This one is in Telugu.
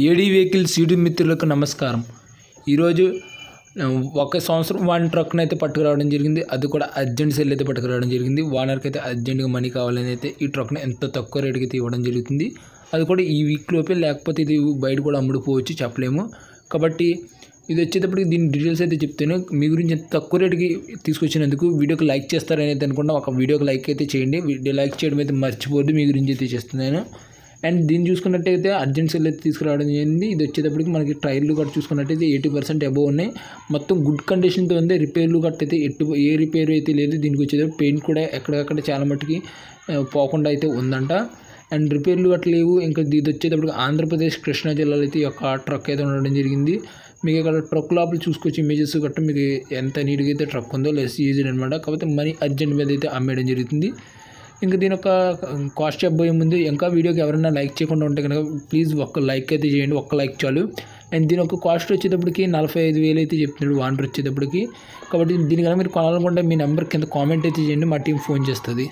ఏడీ వెహికల్స్ యూట్యూబ్ మిత్రులకు నమస్కారం. ఈరోజు ఒక సంవత్సరం వన్ ట్రక్ని అయితే పట్టుకురావడం జరిగింది. అది కూడా అర్జెంట్ సెల్ అయితే పట్టుకురావడం జరిగింది. ఓనర్కి అయితే అర్జెంట్గా మనీ కావాలని అయితే ఈ ట్రక్ని ఎంత తక్కువ రేటుకి అయితే ఇవ్వడం జరుగుతుంది. అది కూడా ఈ వీక్ లోపే లేకపోతే ఇది బయట కూడా అమ్ముడుపోవచ్చు చెప్పలేము. కాబట్టి ఇది వచ్చేటప్పటికి దీని డీటెయిల్స్ అయితే చెప్తాను. మీ గురించి ఎంత తక్కువ రేటుకి తీసుకొచ్చినందుకు వీడియోకి లైక్ చేస్తారని అయితే అనుకుంటా ఒక వీడియోకి లైక్ అయితే చేయండి. వీడియో లైక్ చేయడం అయితే మర్చిపోద్దు మీ గురించి అయితే చేస్తున్నాను. అండ్ దీన్ని చూసుకున్నట్టయితే అర్జెంట్ సెల్ అయితే తీసుకురావడం జరిగింది. ఇది వచ్చేటప్పటికి మనకి టైర్లు గట్ట చూసుకున్నట్టయితే ఎయిటీ పర్సెంట్ అబోవ్ ఉన్నాయి. మొత్తం గుడ్ కండిషన్తో ఉంది. రిపేర్లు గట్ట అయితే ఎటు ఏ రిపేర్ అయితే లేదు. దీనికి వచ్చేటప్పుడు పెయింట్ కూడా ఎక్కడెక్కడ చాలా మట్టుకి పోకుండా అయితే ఉందంట. అండ్ రిపేర్లు అట్లా లేవు. ఇంకా ఇది వచ్చేటప్పటికి ఆంధ్రప్రదేశ్ కృష్ణా జిల్లాలో అయితే ఈ యొక్క ట్రక్ అయితే ఉండడం జరిగింది. మీకు ఇక్కడ ట్రక్ లోపల చూసుకొచ్చి ఇమేజెస్ గట్ట మీకు ఎంత నీట్గా అయితే ట్రక్ ఉందో లెస్ ఈజీ అనమాట కాకపోతే మనీ అర్జెంట్ మీద అయితే అమ్మేయడం జరుగుతుంది. ఇంకా దీని యొక్క కాస్ట్ చెప్పబోయే ముందు ఇంకా వీడియోకి ఎవరైనా లైక్ చేయకుండా ఉంటే కనుక ప్లీజ్ ఒక్క లైక్ అయితే చేయండి ఒక్క లైక్ చాలు. అండ్ దీని యొక్క కాస్ట్ వచ్చేటప్పటికి నలభై ఐదు వేలు అయితే చెప్తున్నాడు వాండర్ వచ్చేటప్పటికి. కాబట్టి దీని కనుక మీరు కొనాలనుకుంటే మీ నెంబర్ కింద కామెంట్ అయితే చేయండి మా టీం ఫోన్ చేస్తుంది.